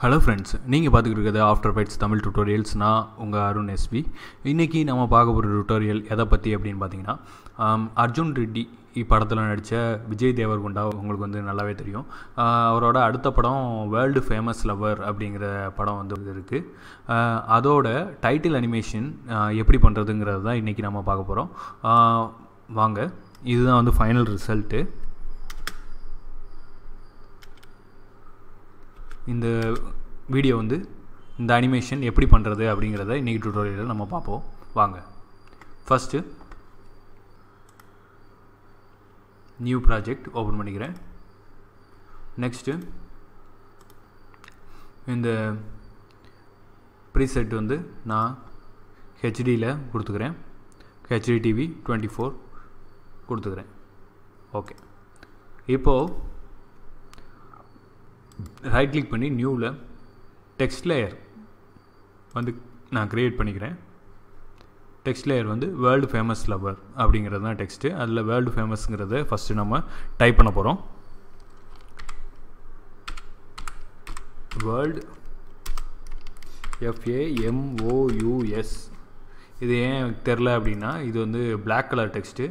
Hello friends நீங்கள் பார்த்துக்கிட்டு இருக்கிறது ஆஃப்டர் ஃபைட்ஸ் தமிழ் டுட்டோரியல்ஸ் நான் உங்கள் அருண் எஸ்பி இன்றைக்கி நம்ம பார்க்க போகிற டுட்டோரியல் எதை பற்றி அப்படின்னு பார்த்தீங்கன்னா அர்ஜுன் ரெட்டி இப்படத்தில் நடித்த விஜய் தேவர்கொண்டா உங்களுக்கு வந்து நல்லாவே தெரியும். அவரோட அடுத்த படம் வேர்ல்டு ஃபேமஸ் லவர் அப்படிங்கிற படம் வந்து இருக்குது அதோட டைட்டில் அனிமேஷன் எப்படி பண்ணுறதுங்கிறது தான் இன்றைக்கி நம்ம பார்க்க போகிறோம் வாங்க இதுதான் வந்து ஃபைனல் ரிசல்ட்டு இந்த வீடியோ வந்து இந்த அனிமேஷன் எப்படி பண்ணுறது அப்படிங்கிறத இன்றைக்கி டுட்டோரியலில் நம்ம பார்ப்போம். வாங்க. ஃபஸ்ட்டு நியூ ப்ராஜெக்ட் ஓப்பன் பண்ணிக்கிறேன். நெக்ஸ்ட்டு இந்த ப்ரீசெட் வந்து நான் ஹெச்டியில் கொடுத்துக்கிறேன். ஹெச்டி டிவி டுவெண்ட்டி ஃபோர் கொடுத்துக்கிறேன். ஓகே இப்போது ரைட் கிளிக் பண்ணி நியூவில் டெக்ஸ்ட் லேயர் வந்து நான் க்ரியேட் பண்ணிக்கிறேன். டெக்ஸ்ட் லேயர் வந்து வேர்ல்டு ஃபேமஸ் லவர் அப்படிங்கிறது தான் டெக்ஸ்ட்டு அதில் வேர்ல்டு ஃபேமஸ்ங்கிறத ஃபஸ்ட்டு நம்ம டைப் பண்ண போகிறோம் வேர்ல்டு எஃப்ஏஎம்ஓயூஎஸ் இது ஏன் தெரில அப்படின்னா இது வந்து பிளாக் கலர் டெக்ஸ்ட்டு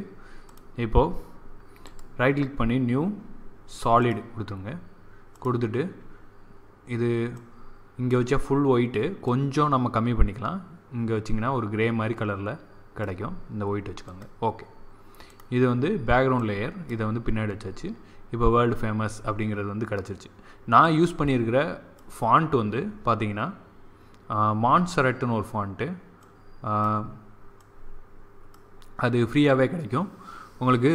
இப்போது ரைட் கிளிக் பண்ணி நியூ சாலிட் கொடுத்துருங்க. கொடுத்துட்டு இது இங்கே வச்சா ஃபுல் ஒயிட்டு கொஞ்சம் நம்ம கம்மி பண்ணிக்கலாம். இங்கே வச்சிங்கன்னா ஒரு கிரே மாதிரி கலரில் கிடைக்கும். இந்த ஒயிட் வச்சுக்கோங்க. ஓகே இது வந்து பேக்ரவுண்ட் லேயர் இதை வந்து பின்னாடி வச்சாச்சு. இப்போ வேர்ல்டு ஃபேமஸ் அப்படிங்கிறது வந்து கிடச்சிருச்சு. நான் யூஸ் பண்ணியிருக்கிற ஃபாண்ட் வந்து பார்த்தீங்கன்னா மான்சரட்டுன்னு ஒரு ஃபாண்ட்டு அது ஃப்ரீயாகவே கிடைக்கும். உங்களுக்கு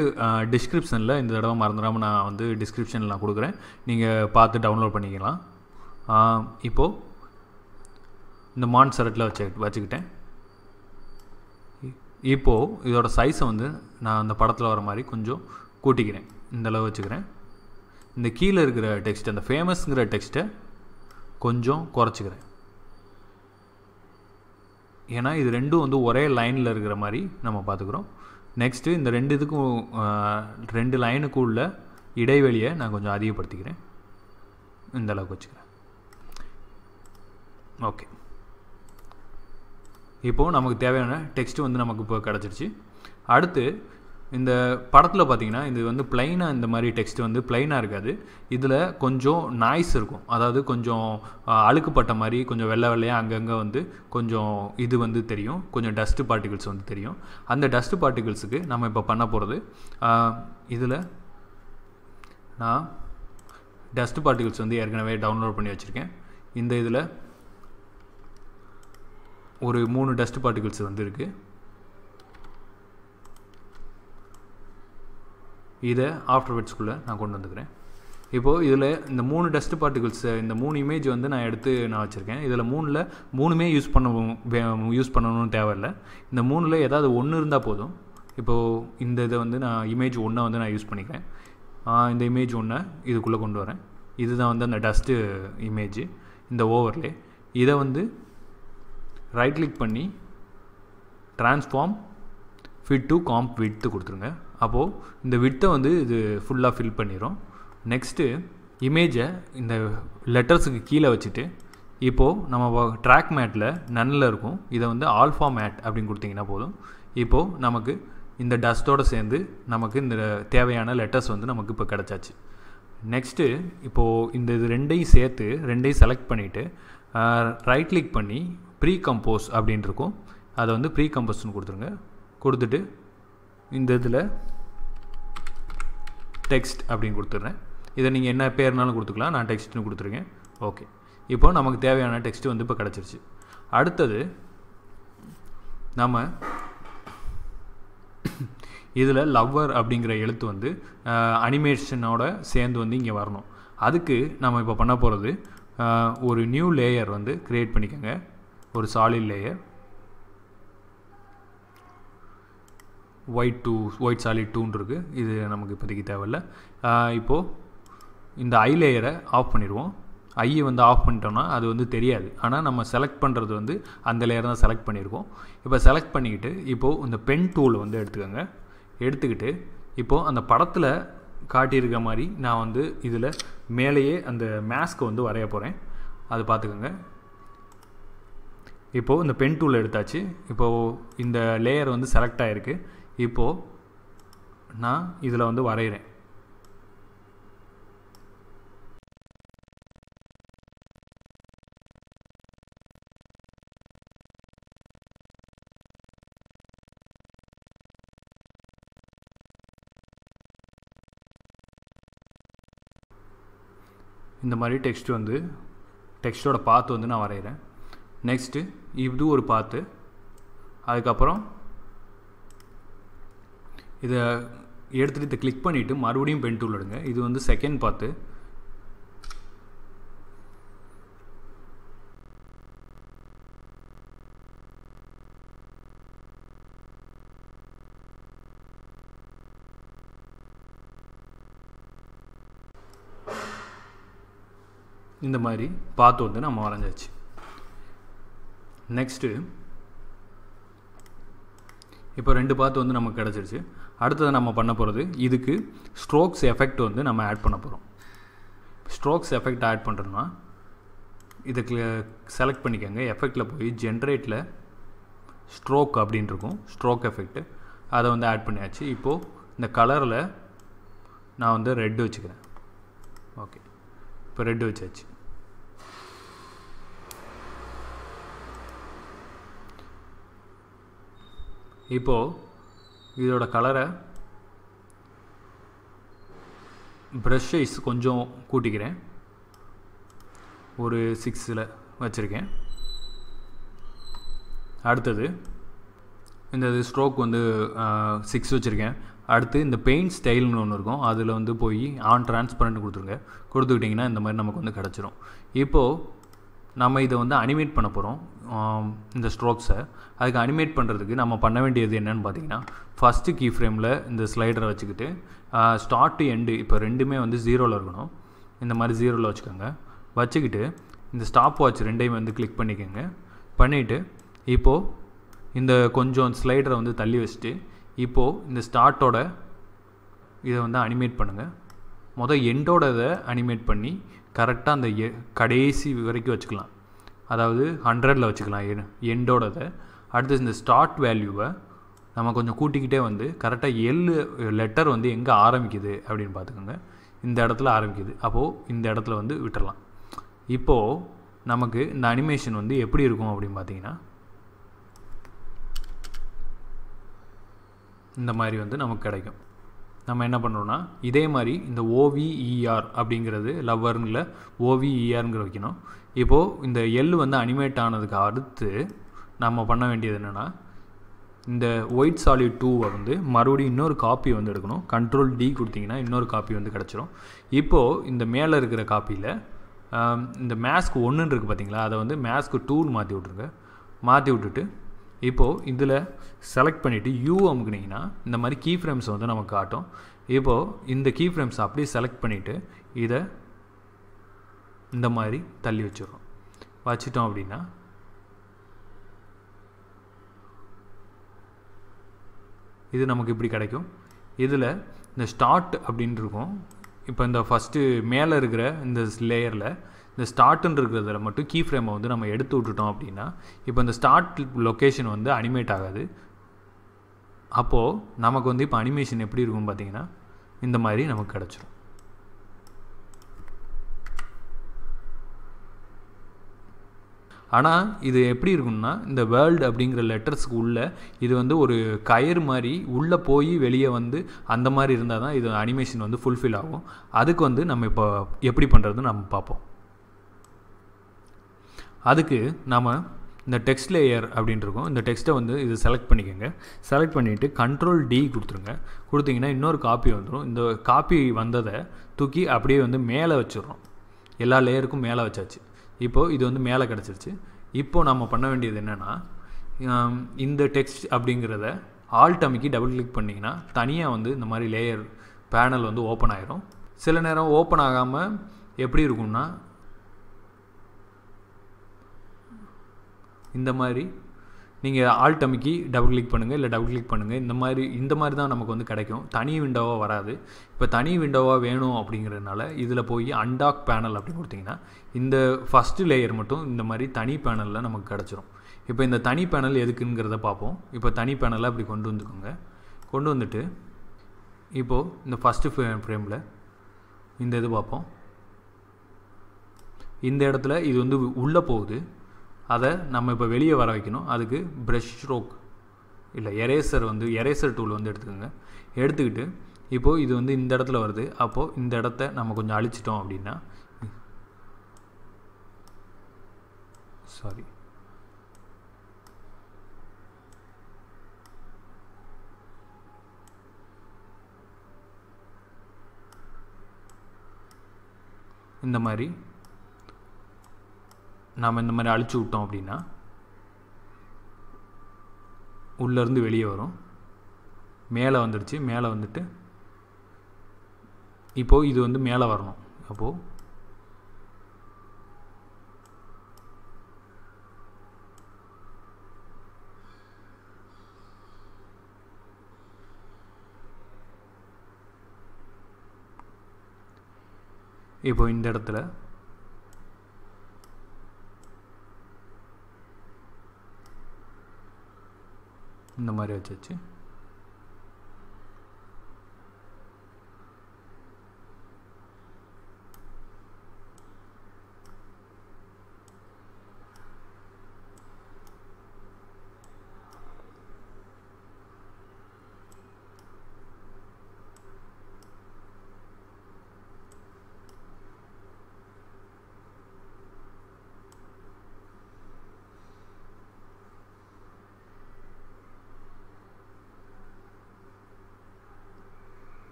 டிஸ்கிரிப்ஷனில் இந்த தடவை மறந்துடாமல் நான் வந்து டிஸ்கிரிப்ஷனில் நான் கொடுக்குறேன். நீங்கள் பார்த்து டவுன்லோட் பண்ணிக்கலாம். இப்போது இந்த மான்சரட்டில் வச்சு வச்சுக்கிட்டேன். இப்போது இதோட சைஸை வந்து நான் அந்த படத்தில் வர மாதிரி கொஞ்சம் கூட்டிக்கிறேன். இந்த அளவு வச்சுக்கிறேன். இந்த கீழே இருக்கிற டெக்ஸ்ட் அந்த ஃபேமஸ்ங்கிற டெக்ஸ்ட்டை கொஞ்சம் குறைச்சிக்கிறேன். ஏன்னா இது ரெண்டும் வந்து ஒரே லைனில் இருக்கிற மாதிரி நம்ம பார்த்துக்குறோம். நெக்ஸ்ட்டு இந்த ரெண்டு இதுக்கும் ரெண்டு லைனுக்கும் உள்ள இடைவெளியை நான் கொஞ்சம் அதிகப்படுத்திக்கிறேன். இந்த அளவுக்கு வச்சுக்கிறேன். ஓகே இப்போது நமக்கு தேவையான டெக்ஸ்ட் வந்து நமக்கு இப்போ கிடச்சிருச்சு. அடுத்து இந்த படத்தில் பார்த்தீங்கன்னா இது வந்து பிளைனாக இந்த மாதிரி டெக்ஸ்ட் வந்து பிளைனாக இருக்காது. இதில் கொஞ்சம் நாய்ஸ் இருக்கும். அதாவது கொஞ்சம் அழுக்குப்பட்ட மாதிரி கொஞ்சம் வெள்ளை வெள்ளையாக அங்கங்கே வந்து கொஞ்சம் இது வந்து தெரியும். கொஞ்சம் டஸ்ட்டு பார்ட்டிகிள்ஸ் வந்து தெரியும். அந்த டஸ்ட்டு பார்ட்டிகிள்ஸுக்கு நம்ம இப்போ பண்ண போகிறது இதில் நான் டஸ்ட் பார்ட்டிகிள்ஸ் வந்து ஏற்கனவே டவுன்லோட் பண்ணி வச்சுருக்கேன். இந்த இதில் ஒரு மூணு டஸ்ட் பார்ட்டிகிள்ஸ் வந்து இருக்குது இதை ஆஃப்டர் வெட்ஸ்குள்ளே நான் கொண்டு வந்துக்கிறேன். இப்போது இதில் இந்த மூணு டஸ்ட் பார்ட்டிகிள்ஸ் இந்த மூணு இமேஜ் வந்து நான் எடுத்து நான் வச்சுருக்கேன். இதில் மூணில் மூணுமே யூஸ் பண்ண யூஸ் பண்ணணும்னு தேவையில்லை. இந்த மூணில் ஏதாவது ஒன்று இருந்தால் போதும். இப்போது இந்த இதை வந்து நான் இமேஜ் ஒன்றை வந்து நான் யூஸ் பண்ணிக்கிறேன். இந்த இமேஜ் ஒன்றை இதுக்குள்ளே கொண்டு வரேன். இதுதான் வந்து அந்த டஸ்ட்டு இமேஜ் இந்த ஓவர்லே இதை வந்து ரைட் கிளிக் பண்ணி ட்ரான்ஸ்ஃபார்ம் ஃபிட் டு காம்ப் விட்டு கொடுத்துருங்க. அப்போது இந்த விட்டை வந்து இது ஃபுல்லாக ஃபில் பண்ணிடும் நெக்ஸ்ட்டு இமேஜை இந்த லெட்டர்ஸுக்கு கீழே வச்சுட்டு இப்போது நம்ம ட்ராக் மேட்டில் நன்னில் இருக்கும். இதை வந்து ஆல்ஃபா மேட் அப்படின்னு கொடுத்தீங்கன்னா போதும். இப்போது நமக்கு இந்த டஸ்ட்டோடு சேர்ந்து நமக்கு இந்த தேவையான லெட்டர்ஸ் வந்து நமக்கு இப்போ கிடச்சாச்சு. நெக்ஸ்ட்டு இப்போது இந்த இது ரெண்டையும் சேர்த்து ரெண்டையும் செலக்ட் பண்ணிவிட்டு ரைட் கிளிக் பண்ணி ப்ரீ கம்போஸ் அப்படின்ட்டு இருக்கும். அதை வந்து ப்ரீ கம்போஸ்னு கொடுத்துருங்க. கொடுத்துட்டு இந்த இதில் டெக்ஸ்ட் அப்படின்னு கொடுத்துட்றேன். இதை நீங்கள் என்ன பேர்னாலும் கொடுத்துக்கலாம் நான் டெக்ஸ்ட்னு கொடுத்துருக்கேன். ஓகே. இப்போ நமக்கு தேவையான டெக்ஸ்ட் வந்து இப்போ கிடச்சிருச்சு. அடுத்தது நம்ம இதில் லவ்வர் அப்படிங்கிற எழுத்து வந்து அனிமேஷனோட சேர்ந்து வந்து இங்கே வரணும். அதுக்கு நம்ம இப்போ பண்ண போகிறது ஒரு நியூ லேயர் வந்து க்ரியேட் பண்ணிக்கோங்க. ஒரு solid layer white two white solid டூன்னு இருக்குது இது நமக்கு இப்போதைக்கு தேவையில்ல. இப்போது இந்த ஐ லேயரை ஆஃப் பண்ணிடுவோம். ஐயை வந்து ஆஃப் பண்ணிட்டோம்னா அது வந்து தெரியாது. ஆனால் நம்ம செலக்ட் பண்ணுறது வந்து அந்த லேயர் தான் செலக்ட் பண்ணியிருக்கோம். இப்போ செலக்ட் பண்ணிக்கிட்டு இப்போது இந்த பென் டூலை வந்து எடுத்துக்கோங்க. எடுத்துக்கிட்டு இப்போது அந்த படத்தில் காட்டியிருக்க மாதிரி நான் வந்து இதில் மேலேயே அந்த மேஸ்க்கை வந்து வரைய போகிறேன் அது பார்த்துக்கோங்க. இப்போது இந்த பென் டூல் எடுத்தாச்சு. இப்போது இந்த லேயர் வந்து செலக்ட் ஆகிருக்கு இப்போது நான் இதில் வந்து வரைகிறேன் இந்த மாதிரி டெக்ஸ்ட் வந்து டெக்ஸ்ட்டோட பாத்து வந்து நான் வரைகிறேன் நெக்ஸ்ட்டு இது ஒரு பாத்து அதுக்கப்புறம் இதை எடுத்துகிட்டு இதை கிளிக் பண்ணிவிட்டு மறுபடியும் பென் டூல் எடுங்க. இது வந்து செகண்ட் பார்த்து இந்த மாதிரி பார்த்து வந்து நம்ம வரைஞ்சாச்சு. நெக்ஸ்ட்டு இப்போ ரெண்டு பார்த்து வந்து நமக்கு கிடச்சிருச்சு. அடுத்தது நம்ம பண்ண போகிறது இதுக்கு ஸ்ட்ரோக்ஸ் எஃபெக்ட் வந்து நம்ம ஆட் பண்ண போகிறோம் ஸ்ட்ரோக்ஸ் எஃபெக்ட் ஆட் பண்ணுறோன்னா இதுக்கு செலக்ட் பண்ணிக்கோங்க. எஃபெக்டில் போய் ஜென்ரேட்டில் ஸ்ட்ரோக் அப்படின்னு இருக்கும். ஸ்ட்ரோக் எஃபெக்ட்டு அதை வந்து ஆட் பண்ணியாச்சு. இப்போது இந்த கலரில் நான் வந்து ரெட்டு வச்சுக்கிறேன். ஓகே இப்போ ரெட்டு வச்சாச்சு. இப்போது இதோட கலரை ப்ரஷ் சைஸ் கொஞ்சம் கூட்டிக்கிறேன். ஒரு சிக்ஸில் வச்சுருக்கேன். அடுத்தது இந்த ஸ்ட்ரோக் வந்து சிக்ஸ் வச்சுருக்கேன். அடுத்து இந்த பெயிண்ட் ஸ்டைல்னு ஒன்று இருக்கும். அதில் வந்து போய் ஆன் டிரான்ஸ்பரண்ட் கொடுத்துருங்க. கொடுத்துக்கிட்டிங்கன்னா இந்த மாதிரி நமக்கு வந்து கிடச்சிரும். இப்போது நம்ம இதை வந்து அனிமேட் பண்ண போகிறோம் இந்த ஸ்ட்ரோக்ஸை அதுக்கு அனிமேட் பண்ணுறதுக்கு நம்ம பண்ண வேண்டியது என்னென்னு பார்த்தீங்கன்னா ஃபஸ்ட்டு கீ ஃப்ரேமில் இந்த ஸ்லைடரை வச்சுக்கிட்டு ஸ்டார்ட் டு எண்டு இப்போ ரெண்டுமே வந்து ஜீரோவில் இருக்கணும். இந்த மாதிரி ஜீரோவில் வச்சுக்கோங்க. வச்சுக்கிட்டு இந்த ஸ்டாப் வாட்ச் ரெண்டையும் வந்து கிளிக் பண்ணிக்கோங்க. பண்ணிவிட்டு இப்போது இந்த கொஞ்சம் ஸ்லைடரை வந்து தள்ளி வச்சுட்டு இப்போது இந்த ஸ்டார்ட்டோட இதை வந்து அனிமேட் பண்ணுங்கள் மொதல் எண்டோட இதை அனிமேட் பண்ணி கரெக்டாக அந்த எ கடைசி வரைக்கும் வச்சுக்கலாம். அதாவது ஹண்ட்ரடில் வச்சுக்கலாம் என் எண்டோடதை அடுத்து இந்த ஸ்டார்ட் வேல்யூவை நம்ம கொஞ்சம் கூட்டிக்கிட்டே வந்து கரெக்டாக எல்லு லெட்டர் வந்து எங்கே ஆரம்பிக்குது அப்படின்னு பார்த்துக்கோங்க. இந்த இடத்துல ஆரம்பிக்குது. அப்போது இந்த இடத்துல வந்து விட்டுறலாம். இப்போது நமக்கு இந்த அனிமேஷன் வந்து எப்படி இருக்கும் அப்படின்னு பார்த்தீங்கன்னா இந்த மாதிரி வந்து நமக்கு கிடைக்கும். நம்ம என்ன பண்ணுறோன்னா இதே மாதிரி இந்த ஓவிஇஆர் அப்படிங்கிறது லவ்வர்னில் ஓவிஇஆருங்கிற வைக்கணும். இப்போது இந்த எல் வந்து அனிமேட் ஆனதுக்கு அடுத்து நம்ம பண்ண வேண்டியது என்னென்னா இந்த ஒயிட் சாலிட் டூவை வந்து மறுபடியும் இன்னொரு காப்பி வந்து எடுக்கணும். கண்ட்ரோல் டி கொடுத்தீங்கன்னா இன்னொரு காப்பி வந்து கிடச்சிரும். இப்போது இந்த மேலே இருக்கிற காப்பியில் இந்த மேஸ்க் ஒன்றுன்னு இருக்குது பார்த்தீங்களா அதை வந்து மேஸ்க்கு டூன்னு மாற்றி விட்ருங்க மாற்றி விட்டுட்டு இப்போது இதில் செலக்ட் பண்ணிவிட்டு யூ அமுக்குனிங்கன்னா இந்த மாதிரி கீ ஃப்ரேம்ஸ் வந்து நமக்கு காட்டும். இப்போது இந்த கீ ஃப்ரேம்ஸ் அப்படியே செலக்ட் பண்ணிவிட்டு இதை இந்த மாதிரி தள்ளி வச்சிடுறோம். வச்சிட்டோம் அப்படின்னா இது நமக்கு இப்படி கிடைக்கும். இதில் இந்த ஸ்டார்ட் அப்படின்ட்டு இருக்கும். இப்போ இந்த ஃபஸ்ட்டு மேலே இருக்கிற இந்த லேயரில் இந்த ஸ்டார்ட்னு இருக்கிறதுல மட்டும் கீ ஃப்ரேமை வந்து நம்ம எடுத்து விட்டுட்டோம் அப்படின்னா இப்போ இந்த ஸ்டார்ட் லொக்கேஷன் வந்து அனிமேட் ஆகாது. அப்போது நமக்கு வந்து இப்போ அனிமேஷன் எப்படி இருக்கும்னு பார்த்தீங்கன்னா இந்த மாதிரி நமக்கு கிடச்சிரும். ஆனால் இது எப்படி இருக்கும்னா இந்த வேர்ல்டு அப்படிங்கிற லெட்டர்ஸ்க்கு உள்ளே இது வந்து ஒரு கயிறு மாதிரி உள்ளே போய் வெளியே வந்து அந்த மாதிரி இருந்தால் தான் இது அனிமேஷன் வந்து ஃபுல்ஃபில் ஆகும். அதுக்கு வந்து நம்ம இப்போ எப்படி பண்ணுறதுன்னு நம்ம பார்ப்போம். அதுக்கு நாம் இந்த டெக்ஸ்ட் லேயர் அப்படின்ட்டுருக்கோம் இந்த டெக்ஸ்ட்டை வந்து இது செலக்ட் பண்ணிக்கோங்க. செலக்ட் பண்ணிவிட்டு கண்ட்ரோல் டி கொடுத்துருங்க. கொடுத்தீங்கன்னா இன்னொரு காப்பி வந்துடும் இந்த காப்பி வந்ததை தூக்கி அப்படியே வந்து மேலே வச்சிடுறோம். எல்லா லேயருக்கும் மேலே வச்சாச்சு. இப்போது இது வந்து மேலே கிடச்சிருச்சு. இப்போது நம்ம பண்ண வேண்டியது என்னென்னா இந்த டெக்ஸ்ட் அப்படிங்கிறத ஆல்ட் அமைக்கி டபுள் கிளிக் பண்ணிங்கன்னா தனியாக வந்து இந்த மாதிரி லேயர் பேனல் வந்து ஓப்பன் ஆகிரும் சில நேரம் ஓப்பன் ஆகாமல் எப்படி இருக்கும்னா இந்த மாதிரி நீங்கள் ஆல்ட் அமைக்கி டபுள் கிளிக் பண்ணுங்கள் இல்லை டபுள் கிளிக் பண்ணுங்கள் இந்த மாதிரி இந்த மாதிரி தான் நமக்கு வந்து கிடைக்கும். தனி விண்டோவாக வராது. இப்போ தனி விண்டோவாக வேணும் அப்படிங்கிறதுனால இதில் போய் அன்டாக் பேனல் அப்படின்னு கொடுத்தீங்கன்னா இந்த ஃபஸ்ட்டு லேயர் மட்டும் இந்த மாதிரி தனி பேனலில் நமக்கு கிடச்சிரும். இப்போ இந்த தனி பேனல் எதுக்குங்கிறத பார்ப்போம். இப்போ தனி பேனலை அப்படி கொண்டு வந்துக்கோங்க. கொண்டு வந்துட்டு இப்போது இந்த ஃபஸ்ட்டு ஃப்ரேமில் இந்த இது பார்ப்போம். இந்த இடத்துல இது வந்து உள்ளே போகுது. அதை நம்ம இப்போ வெளியே வர வைக்கணும். அதுக்கு ப்ரெஷ் ஸ்ட்ரோக் இல்லை எரேசர் வந்து எரேசர் டூல் வந்து எடுத்துக்கோங்க. எடுத்துக்கிட்டு இப்போது இது வந்து இந்த இடத்துல வருது. அப்போது இந்த இடத்த நம்ம கொஞ்சம் அழிச்சிட்டோம் அப்படின்னா சாரி இந்த மாதிரி நாம் இந்த மாதிரி அழிச்சு விட்டோம் அப்படின்னா உள்ளேருந்து வெளியே வரும். மேலே வந்துடுச்சு மேலே வந்துட்டு இப்போது இது வந்து மேலே வரணும். அப்போது இப்போ இந்த இடத்துல இந்த மாதிரி வச்சாச்சு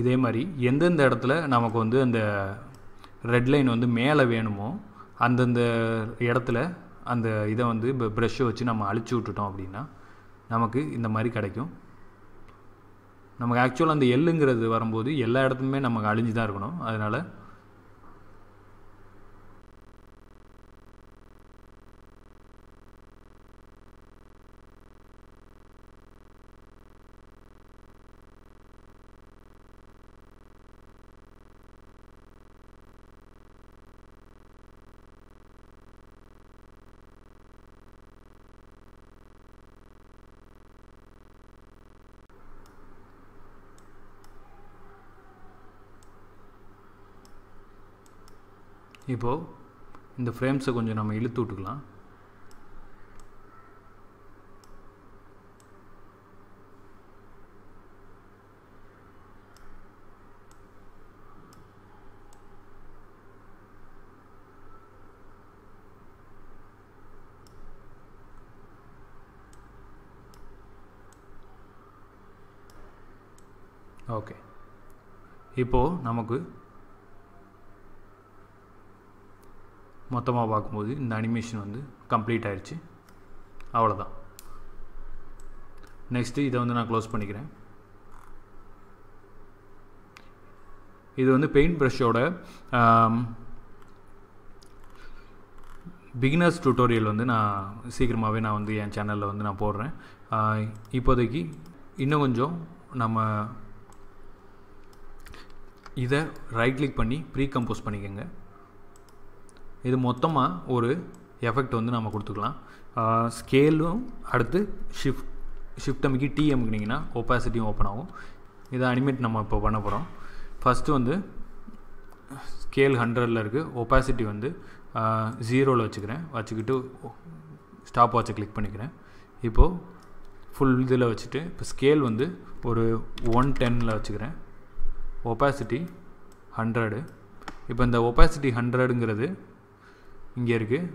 இதே மாதிரி எந்தெந்த இடத்துல நமக்கு வந்து அந்த ரெட் லைன் வந்து மேலே வேணுமோ அந்தந்த இடத்துல அந்த இதை வந்து இப்போ ப்ரெஷ்ஷை வச்சு நம்ம அழிச்சு விட்டுட்டோம் அப்படின்னா நமக்கு இந்த மாதிரி கிடைக்கும். நமக்கு ஆக்சுவலாக அந்த எள்ளுங்கிறது வரும்போது எல்லா இடத்துலையுமே நமக்கு அழிஞ்சு தான் இருக்கணும். அதனால் இப்போது இந்த ஃப்ரேம்ஸை கொஞ்சம் நம்ம இழுத்து விட்டுக்கலாம். ஓகே. இப்போது நமக்கு மொத்தமாக பார்க்கும்போது இந்த அனிமேஷன் வந்து கம்ப்ளீட் ஆயிடுச்சு அவ்வளோதான் நெக்ஸ்ட்டு இதை வந்து நான் க்ளோஸ் பண்ணிக்கிறேன். இது வந்து பெயிண்ட் ப்ரஷ்ஷோட பிகினர்ஸ் டியூட்டோரியல் வந்து நான் சீக்கிரமாகவே நான் வந்து என் சேனலில் வந்து நான் போடுறேன். இப்போதைக்கு இன்னும் கொஞ்சம் நம்ம இதை ரைட் கிளிக் பண்ணி ப்ரீ கம்போஸ் பண்ணிக்கோங்க. இது மொத்தமாக ஒரு எஃபெக்ட் வந்து நம்ம கொடுத்துக்கலாம். ஸ்கேலும் அடுத்து ஷிஃப்ட் ஷிஃப்ட் அமைக்கி டி அமைக்கினீங்கன்னா ஒப்பாசிட்டியும் ஓப்பன் ஆகும். இதை அனிமேட் நம்ம இப்போ பண்ண போகிறோம் ஃபஸ்ட்டு வந்து ஸ்கேல் ஹண்ட்ரடில் இருக்குது ஒப்பாசிட்டி வந்து ஜீரோவில் வச்சுக்கிறேன். வச்சுக்கிட்டு ஸ்டாப் வாட்சை கிளிக் பண்ணிக்கிறேன். இப்போது ஃபுல் இதில் வச்சுட்டு இப்போ ஸ்கேல் வந்து ஒரு ஒன் டென்னில் வச்சுக்கிறேன். ஒப்பாசிட்டி ஹண்ட்ரடு இப்போ இந்த ஒப்பாசிட்டி ஹண்ட்ரடுங்கிறது இங்கே இருக்குது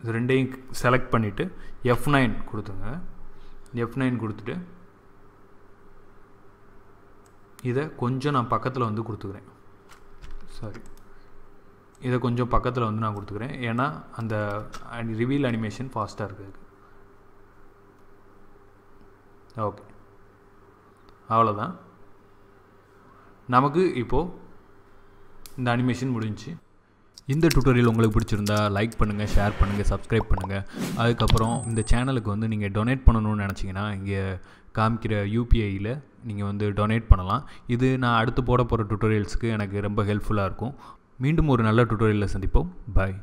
இது ரெண்டையும் செலக்ட் பண்ணிவிட்டு எஃப் நைன் கொடுத்துங்க எஃப் நைன் கொடுத்துட்டு இதை கொஞ்சம் நான் பக்கத்தில் வந்து கொடுத்துக்கிறேன். சாரி இதை கொஞ்சம் பக்கத்தில் வந்து நான் கொடுத்துக்கிறேன். ஏன்னா அந்த ரிவீல் அனிமேஷன் ஃபாஸ்ட்டாக இருக்குது ஓகே அவ்வளோதான் நமக்கு இப்போது இந்த அனிமேஷன் முடிஞ்சு இந்த டுட்டோரியல் உங்களுக்கு பிடிச்சிருந்தா லைக் பண்ணுங்கள் ஷேர் பண்ணுங்கள் சப்ஸ்கிரைப் பண்ணுங்கள் அதுக்கப்புறம் இந்த சேனலுக்கு வந்து நீங்கள் டொனேட் பண்ணணும்னு நினச்சிங்கன்னா இங்கே காமிக்கிற யூபிஐயில் நீங்கள் வந்து டொனேட் பண்ணலாம். இது நான் அடுத்து போட போகிற டுட்டோரியல்ஸுக்கு எனக்கு ரொம்ப ஹெல்ப்ஃபுல்லாக இருக்கும். மீண்டும் ஒரு நல்ல டுட்டோரியலில் சந்திப்போம். பாய்